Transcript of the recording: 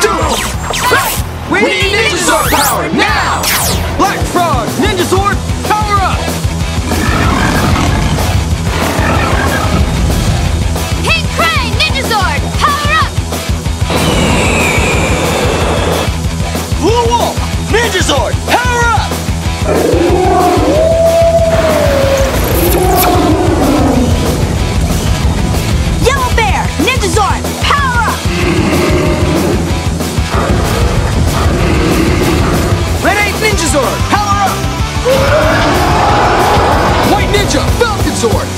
duel! Right! We, we need Ninjazord power now! Black Frog, Ninjazord, power up! Pink Crane, Ninjazord, power up! Blue Wolf, Ninjazord, power up! Ninja Falconzord.